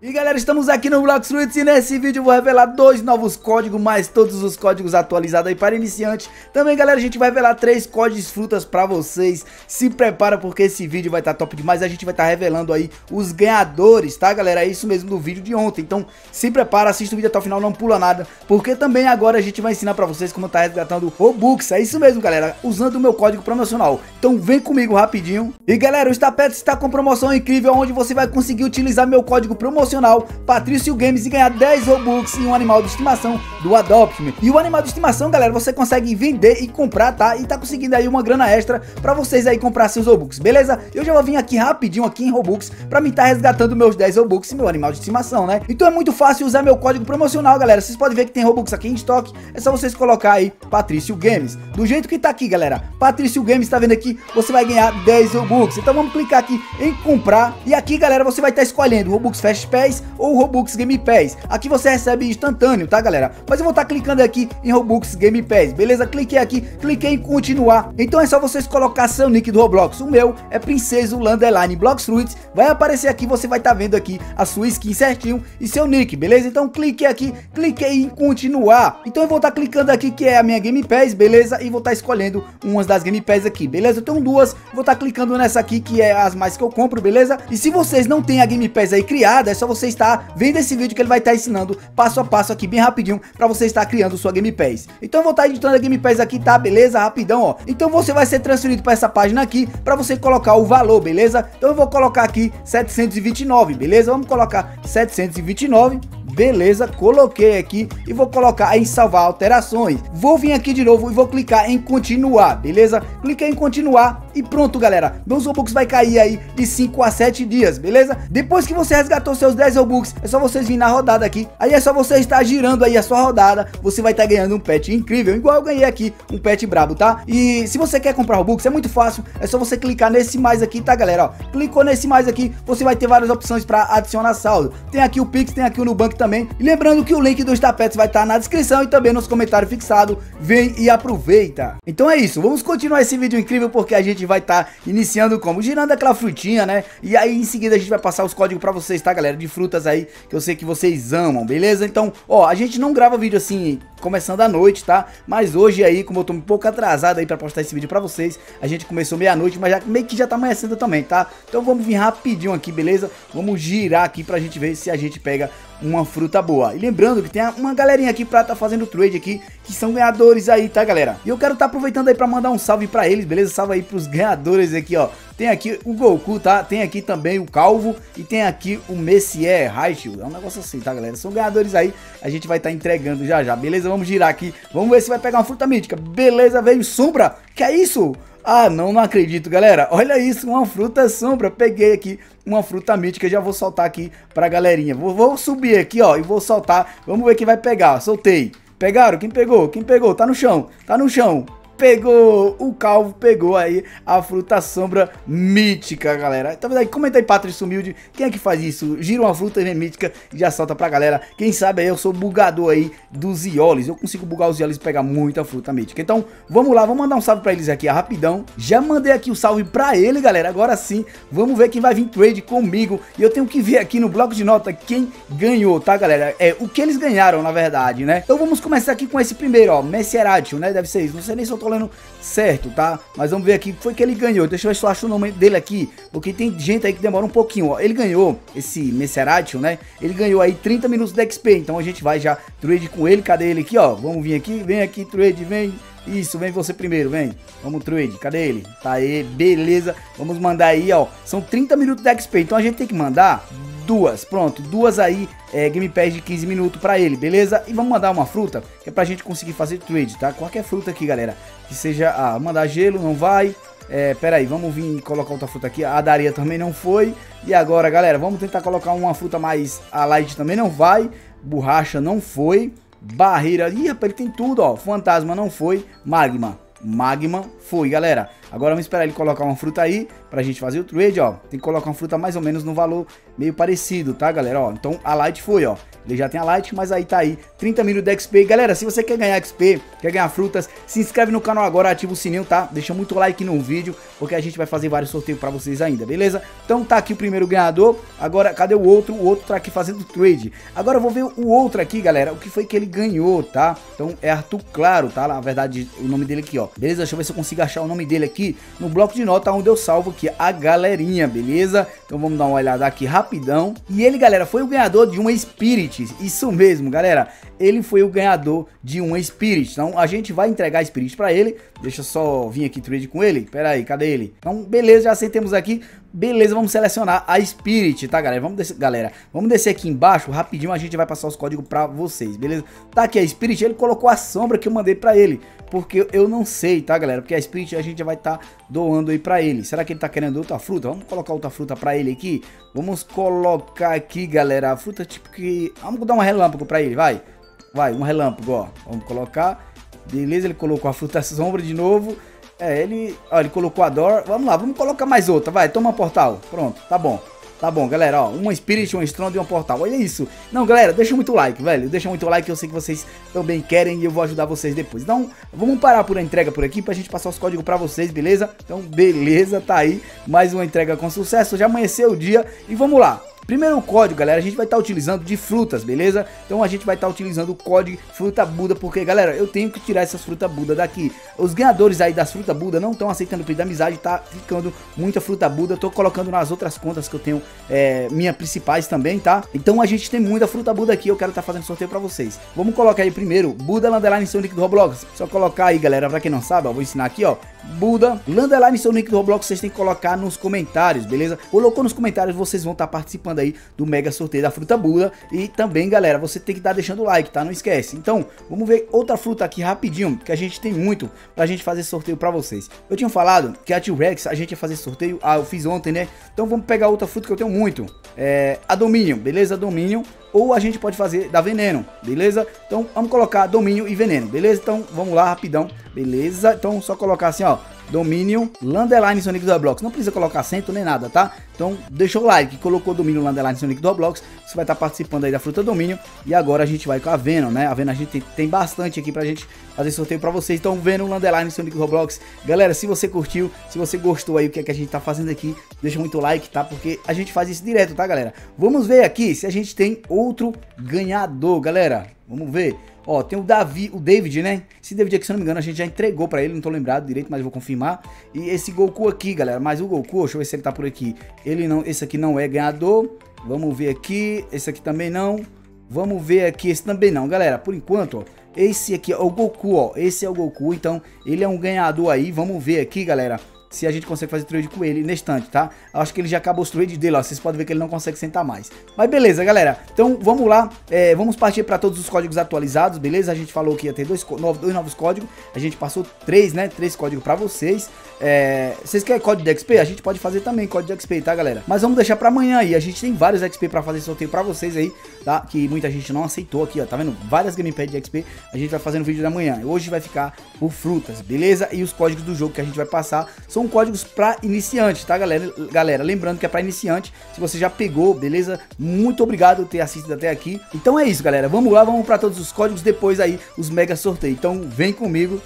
E galera, estamos aqui no Blox Fruits e nesse vídeo eu vou revelar dois novos códigos, mais todos os códigos atualizados aí para iniciante. Também galera, a gente vai revelar três códigos frutas para vocês. Se prepara porque esse vídeo vai estar tá top demais, a gente vai estar tá revelando aí os ganhadores, tá galera? É isso mesmo do vídeo de ontem, então se prepara, assista o vídeo até o final, não pula nada. Porque também agora a gente vai ensinar para vocês como tá resgatando Robux, é isso mesmo galera, usando o meu código promocional. Então vem comigo rapidinho. E galera, o Stapet está com promoção incrível, onde você vai conseguir utilizar meu código promocional promocional Patrício Games e ganhar 10 Robux e um animal de estimação do Adopt Me. E o animal de estimação, galera, você consegue vender e comprar, tá? E tá conseguindo aí uma grana extra pra vocês aí comprar seus Robux, beleza? Eu já vou vir aqui rapidinho aqui em Robux pra me estar tá resgatando meus 10 Robux e meu animal de estimação, né? Então é muito fácil usar meu código promocional, galera. Vocês podem ver que tem Robux aqui em estoque. É só vocês colocar aí Patrício Games. Do jeito que tá aqui, galera. Patrício Games, tá vendo aqui? Você vai ganhar 10 Robux. Então vamos clicar aqui em comprar. E aqui, galera, você vai estar tá escolhendo Robux Fast Pass ou Robux Game Pass. Aqui você recebe instantâneo, tá galera? Mas eu vou estar tá clicando aqui em Robux Game Pass, beleza? Cliquei aqui, cliquei em continuar. Então é só vocês colocar seu nick do Roblox. O meu é Princeso Landeline Blocks Fruits. Vai aparecer aqui, você vai estar tá vendo aqui a sua skin certinho e seu nick, beleza? Então clique aqui, cliquei em continuar. Então eu vou estar tá clicando aqui que é a minha Game Pass, beleza? E vou estar tá escolhendo umas das Game Pass aqui, beleza? Eu tenho duas, vou estar tá clicando nessa aqui que é as mais que eu compro, beleza? E se vocês não têm a Game Pass aí criada, é só vocês estar vendo esse vídeo que ele vai estar ensinando passo a passo aqui bem rapidinho para você estar criando sua Game Pass. Então eu vou estar editando a Game Pass aqui, tá? Beleza? Rapidão, ó. Então você vai ser transferido para essa página aqui para você colocar o valor, beleza? Então eu vou colocar aqui 729, beleza? Vamos colocar 729 Beleza, coloquei aqui e vou colocar em salvar alterações. Vou vir aqui de novo e vou clicar em continuar, beleza? Cliquei em continuar e pronto, galera. Meus Robux vai cair aí de 5 a 7 dias, beleza? Depois que você resgatou seus 10 Robux, é só vocês virem na rodada aqui. Aí é só você estar girando aí a sua rodada. Você vai estar ganhando um pet incrível, igual eu ganhei aqui, um pet brabo, tá? E se você quer comprar Robux, é muito fácil. É só você clicar nesse mais aqui, tá, galera? Ó, clicou nesse mais aqui, você vai ter várias opções para adicionar saldo. Tem aqui o Pix, tem aqui o Nubank também. E lembrando que o link dos tapetes vai estar na descrição e também nos comentários fixados. Vem e aproveita. Então é isso, vamos continuar esse vídeo incrível porque a gente vai estar iniciando como? Girando aquela frutinha, né? E aí em seguida a gente vai passar os códigos pra vocês, tá galera? De frutas aí que eu sei que vocês amam, beleza? Então, ó, a gente não grava vídeo assim começando à noite, tá? Mas hoje aí, como eu tô um pouco atrasado aí pra postar esse vídeo pra vocês, a gente começou meia-noite, mas já, meio que já tá amanhecendo também, tá? Então vamos vir rapidinho aqui, beleza? Vamos girar aqui pra gente ver se a gente pega uma fruta boa. E lembrando que tem uma galerinha aqui pra tá fazendo trade aqui, que são ganhadores aí, tá, galera? E eu quero tá aproveitando aí pra mandar um salve pra eles, beleza? Salve aí pros ganhadores aqui, ó. Tem aqui o Goku, tá? Tem aqui também o Calvo e tem aqui o Messier Raichu. É um negócio assim, tá, galera? São ganhadores aí, a gente vai estar tá entregando já já, beleza? Vamos girar aqui, vamos ver se vai pegar uma fruta mítica. Beleza, veio Sombra. Que é isso? Ah, não, não acredito, galera. Olha isso, uma fruta sombra. Peguei aqui uma fruta mítica, já vou soltar aqui pra galerinha. Vou, vou subir aqui, ó, e vou soltar. Vamos ver quem vai pegar. Soltei. Pegaram? Quem pegou? Quem pegou? Tá no chão. Tá no chão pegou, o Calvo pegou aí a fruta sombra mítica, galera. Então, aí, comenta aí, Patrícia Humilde, quem é que faz isso? Gira uma fruta mítica e já solta pra galera. Quem sabe aí eu sou bugador aí dos ioles, eu consigo bugar os ioles e pegar muita fruta mítica. Então, vamos lá, vamos mandar um salve pra eles aqui, rapidão. Já mandei aqui o um salve pra ele, galera. Agora sim, vamos ver quem vai vir trade comigo. E eu tenho que ver aqui no bloco de nota quem ganhou, tá, galera? É, o que eles ganharam, na verdade, né? Então vamos começar aqui com esse primeiro, ó, Messieratio, né? Deve ser isso, não sei nem se eu tô lendo certo, tá? Mas vamos ver aqui, foi que ele ganhou. Deixa eu ver se eu acho o nome dele aqui, porque tem gente aí que demora um pouquinho, ó. Ele ganhou, esse Messeratio, né? Ele ganhou aí 30 minutos de XP, então a gente vai já trade com ele. Cadê ele aqui, ó? Vamos vir aqui, vem aqui, trade, vem. Isso, vem você primeiro, vem. Vamos trade, cadê ele? Tá aí, beleza. Vamos mandar aí, ó. São 30 minutos de XP, então a gente tem que mandar duas, pronto, duas aí, é, de 15 minutos pra ele, beleza? E vamos mandar uma fruta, que é pra gente conseguir fazer trade, tá? Qualquer fruta aqui, galera, que seja, ah, mandar gelo, não vai, é, pera aí, vamos vir colocar outra fruta aqui, a daria também não foi, e agora, galera, vamos tentar colocar uma fruta mais, a light também não vai, borracha não foi, barreira, ih, rapaz, ele tem tudo, ó, fantasma não foi, magma, magma foi, galera. Agora vamos esperar ele colocar uma fruta aí pra gente fazer o trade, ó. Tem que colocar uma fruta mais ou menos no valor meio parecido, tá, galera? Ó, então a light foi, ó. Ele já tem a Light, mas aí tá aí, 30 minutos de XP. Galera, se você quer ganhar XP, quer ganhar frutas, se inscreve no canal agora, ativa o sininho, tá? Deixa muito like no vídeo, porque a gente vai fazer vários sorteios pra vocês ainda, beleza? Então tá aqui o primeiro ganhador, agora cadê o outro? O outro tá aqui fazendo trade. Agora eu vou ver o outro aqui, galera, o que foi que ele ganhou, tá? Então é Arthur Claro, tá? Na verdade, o nome dele aqui, ó. Beleza? Deixa eu ver se eu consigo achar o nome dele aqui no bloco de nota, onde eu salvo aqui a galerinha, beleza? Então vamos dar uma olhada aqui rapidão. E ele, galera, foi o ganhador de uma Spirit. Isso mesmo, galera. Ele foi o ganhador de uma Spirit. Então a gente vai entregar Spirit pra ele. Deixa eu só vir aqui trade com ele. Pera aí, cadê ele? Então, beleza, já aceitemos aqui. Beleza, vamos selecionar a Spirit, tá, galera? Vamos descer, galera, vamos descer aqui embaixo, rapidinho, a gente vai passar os códigos pra vocês, beleza? Tá aqui a Spirit, ele colocou a sombra que eu mandei pra ele, porque eu não sei, tá, galera? Porque a Spirit a gente vai estar tá doando aí pra ele. Será que ele tá querendo outra fruta? Vamos colocar outra fruta pra ele aqui. Vamos colocar aqui, galera, a fruta tipo que... Vamos dar um relâmpago pra ele, vai. Vai, um relâmpago, ó. Vamos colocar. Beleza, ele colocou a fruta sombra de novo. É, ele, ó, ele colocou a Dor. Vamos lá, vamos colocar mais outra. Vai, toma portal. Pronto, tá bom. Tá bom, galera, ó, uma Spirit, uma Strong e um Portal, olha isso. Não, galera, deixa muito like, velho, deixa muito like, eu sei que vocês também querem e eu vou ajudar vocês depois. Então, vamos parar por a entrega por aqui pra gente passar os códigos pra vocês, beleza? Então, beleza, tá aí, mais uma entrega com sucesso, já amanheceu o dia e vamos lá. Primeiro código, galera, a gente vai estar tá utilizando de frutas, beleza? Então a gente vai estar tá utilizando o código fruta Buda, porque, galera, eu tenho que tirar essas frutas Buda daqui. Os ganhadores aí das frutas Buda não estão aceitando o pedido da amizade, tá ficando muita fruta Buda. Tô colocando nas outras contas que eu tenho, é, minhas principais também, tá? Então a gente tem muita fruta Buda aqui, eu quero estar tá fazendo sorteio pra vocês. Vamos colocar aí primeiro, Buda Landeline Sonic do Roblox. Só colocar aí, galera, pra quem não sabe, ó, vou ensinar aqui, ó. Buda, Landeline seu nick do Roblox, vocês têm que colocar nos comentários, beleza? Colocou nos comentários, vocês vão estar participando aí do mega sorteio da fruta Buda. E também, galera, você tem que estar deixando o like, tá? Não esquece. Então, vamos ver outra fruta aqui rapidinho, que a gente tem muito pra gente fazer sorteio pra vocês. Eu tinha falado que a T-Rex a gente ia fazer sorteio, ah, eu fiz ontem, né? Então vamos pegar outra fruta que eu tenho muito. É a Dominion, beleza? Dominion ou a gente pode fazer da veneno, beleza? Então vamos colocar domínio e veneno, beleza? Então vamos lá rapidão, beleza? Então só colocar assim, ó, domínio, Landeline Sonic do Roblox. Não precisa colocar acento nem nada, tá? Então deixa o like, colocou domínio Landeline Sonic do Roblox. Você vai estar tá participando aí da fruta domínio. E agora a gente vai com a Venom, né? A Venom a gente tem, tem bastante aqui pra gente fazer sorteio pra vocês. Então Venom, Landeline Sonic do Roblox. Galera, se você curtiu, se você gostou aí o que é que a gente tá fazendo aqui, deixa muito like, tá? Porque a gente faz isso direto, tá, galera? Vamos ver aqui se a gente tem outro ganhador, galera. Vamos ver. Ó, tem o Davi, o David, né? Esse David aqui, se não me engano, a gente já entregou pra ele, não tô lembrado direito, mas vou confirmar. E esse Goku aqui, galera, mas o Goku, deixa eu ver se ele tá por aqui. Ele não, esse aqui não é ganhador. Vamos ver aqui, esse aqui também não. Vamos ver aqui, esse também não. Galera, por enquanto, ó, esse aqui é o Goku, ó. Esse é o Goku, então ele é um ganhador aí. Vamos ver aqui, galera se a gente consegue fazer trade com ele nesse instante, tá? Acho que ele já acabou os trades dele, ó. Vocês podem ver que ele não consegue sentar mais. Mas beleza, galera. Então vamos lá. É, vamos partir para todos os códigos atualizados, beleza? A gente falou que ia ter dois, novos, dois novos códigos. A gente passou três, né? Três códigos para vocês. É, vocês querem código de XP? A gente pode fazer também código de XP, tá, galera? Mas vamos deixar para amanhã aí. A gente tem vários XP para fazer sorteio para vocês aí, tá? Que muita gente não aceitou aqui, ó. Tá vendo? Várias gamepads de XP. A gente vai fazer no vídeo da manhã. Hoje vai ficar por frutas, beleza? E os códigos do jogo que a gente vai passar são códigos para iniciante, tá, galera? Galera, lembrando que é para iniciante. Se você já pegou, beleza? Muito obrigado por ter assistido até aqui. Então é isso, galera. Vamos lá, vamos para todos os códigos depois aí os mega sorteios. Então vem comigo.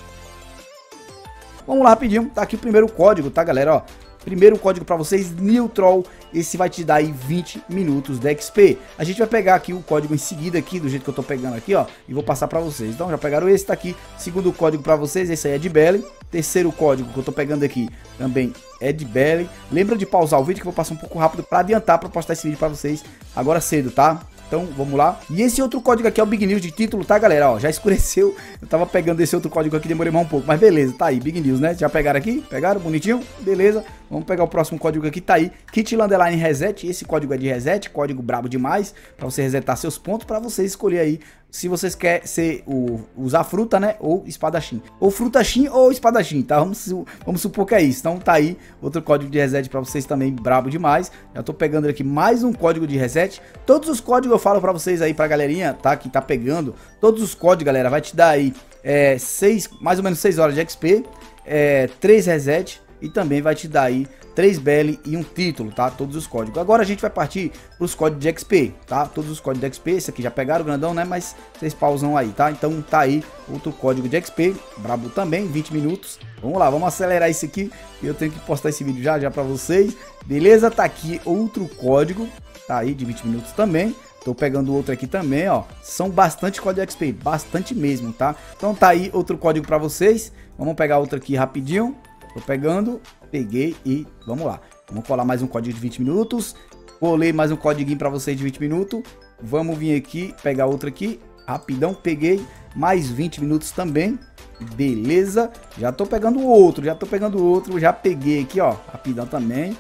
Vamos lá rapidinho. Tá aqui o primeiro código, tá, galera? Ó, Primeiro código para vocês, Neutral, esse vai te dar aí 20 minutos de XP. A gente vai pegar aqui o código em seguida aqui, do jeito que eu tô pegando aqui, ó, e vou passar para vocês. Então já pegaram esse, tá aqui. Segundo código para vocês, esse aí é de Belly. Terceiro código que eu tô pegando aqui também é de Belly. Lembra de pausar o vídeo que eu vou passar um pouco rápido para adiantar para postar esse vídeo para vocês agora cedo, tá? Então, vamos lá. E esse outro código aqui é o Big News de título, tá, galera? Ó, já escureceu. Eu tava pegando esse outro código aqui, demorei mais um pouco. Mas beleza, tá aí, Big News, né? Já pegaram aqui? Pegaram? Bonitinho? Beleza. Vamos pegar o próximo código aqui, tá aí. Kit Reset. Esse código é de reset, código brabo demais. Pra você resetar seus pontos, pra você escolher aí se vocês querem ser o, usar fruta, né? Ou espadachim. Ou frutachim ou espadachim, tá? Vamos, vamos supor que é isso. Então tá aí outro código de reset para vocês também, brabo demais. Já tô pegando aqui mais um código de reset. Todos os códigos eu falo para vocês aí, pra galerinha, tá? Que tá pegando. Todos os códigos, galera, vai te dar aí é, seis, mais ou menos 6 horas de XP, é, 3 reset e também vai te dar aí 3BL e um título, tá? Todos os códigos. Agora a gente vai partir para os códigos de XP, tá? Todos os códigos de XP, esse aqui já pegaram o grandão, né? Mas vocês pausam aí, tá? Então tá aí outro código de XP, brabo também, 20 minutos. Vamos lá, vamos acelerar isso aqui, eu tenho que postar esse vídeo já já para vocês. Beleza? Tá aqui outro código, tá aí de 20 minutos também. Tô pegando outro aqui também, ó. São bastante código XP, bastante mesmo, tá? Então tá aí outro código para vocês. Vamos pegar outro aqui rapidinho. Tô pegando, peguei e vamos lá. Vamos colar mais um código de 20 minutos. Colei mais um código para vocês de 20 minutos. Vamos vir aqui, pegar outro aqui. Rapidão, peguei mais 20 minutos também. Beleza, já tô pegando outro, já tô pegando outro, já peguei aqui, ó, rapidão também.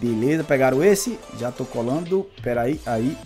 Beleza, pegaram esse, já tô colando, pera aí, aí,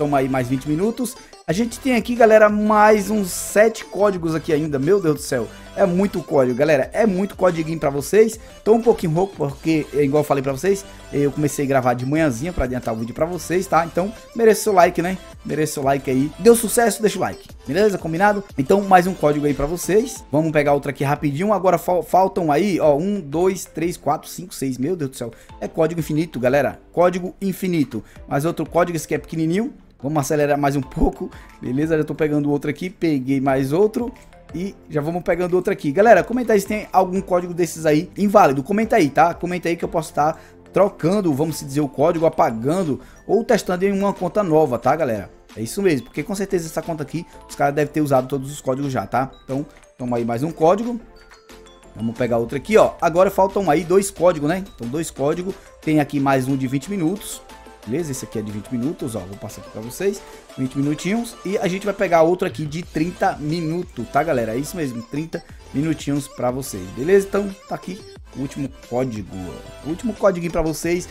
Toma aí mais 20 minutos. A gente tem aqui, galera, mais uns 7 códigos aqui ainda. Meu Deus do céu. É muito código, galera. É muito código para vocês. Tô um pouquinho rouco porque, igual eu falei para vocês, eu comecei a gravar de manhãzinha para adiantar o vídeo para vocês, tá? Então, merece seu like, né? Merece seu like aí. Deu sucesso, deixa o like. Beleza? Combinado? Então, mais um código aí para vocês. Vamos pegar outro aqui rapidinho. Agora faltam aí, ó, 1, 2, 3, 4, 5, 6. Meu Deus do céu. É código infinito, galera. Código infinito. Mais outro código, esse aqui é pequenininho. Vamos acelerar mais um pouco. Beleza, já tô pegando outro aqui. Peguei mais outro. E já vamos pegando outro aqui. Galera, comenta aí se tem algum código desses aí inválido. Comenta aí, tá? Comenta aí que eu posso estar trocando, vamos dizer, o código, apagando ou testando em uma conta nova, tá, galera? É isso mesmo, porque com certeza essa conta aqui, os caras devem ter usado todos os códigos já, tá? Então, toma aí mais um código. Vamos pegar outro aqui, ó. Agora faltam aí dois códigos, né? Então, dois códigos. Tem aqui mais um de 20 minutos. Beleza? Esse aqui é de 20 minutos, ó. Vou passar aqui pra vocês. 20 minutinhos. E a gente vai pegar outro aqui de 30 minutos, tá, galera? É isso mesmo, 30 minutinhos pra vocês. Beleza? Então, tá aqui o último código. O último código pra vocês.